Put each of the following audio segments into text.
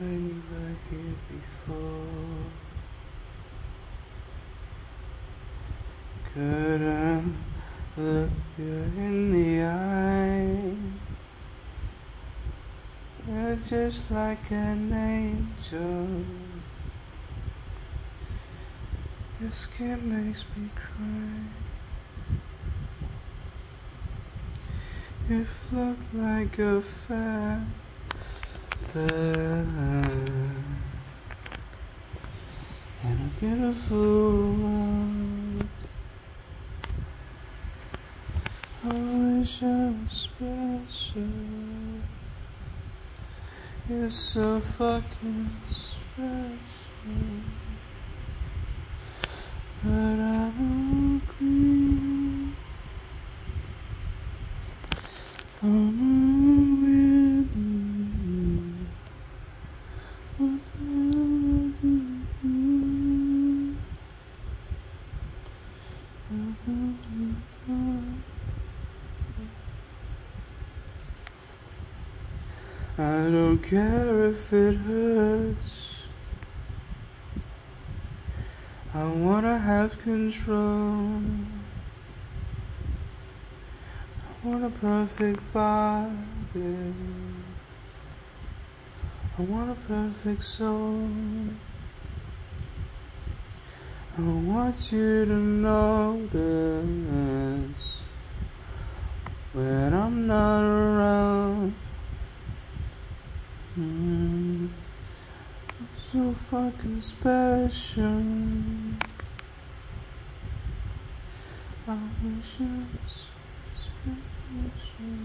when you were here before. Couldn't look you in the eye. You're just like an angel. Your skin makes me cry. You float like a feather in a beautiful world. I was special. You're so fucking special. But I don't agree. I'm with you. What the hell I do? I don't care if it hurts. I wanna have control. I want a perfect body. I want a perfect soul. I want you to notice when I'm not around. Mm, so fucking special. I wish I was special,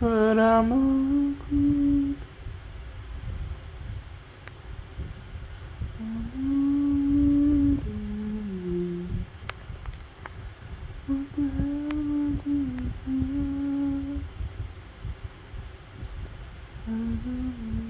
but I'm a Mm-hmm.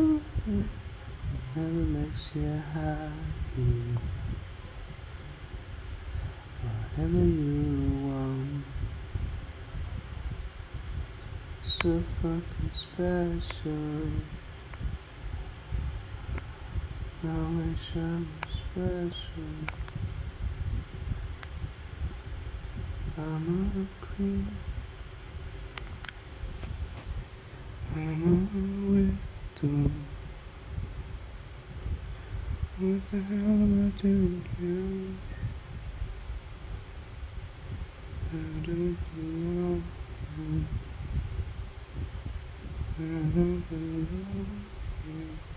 Whatever makes you happy, whatever you want. So fucking special. I wish I was special. I'm a creep. I'm a widow. What the hell am I doing here? I don't know. I don't belong here.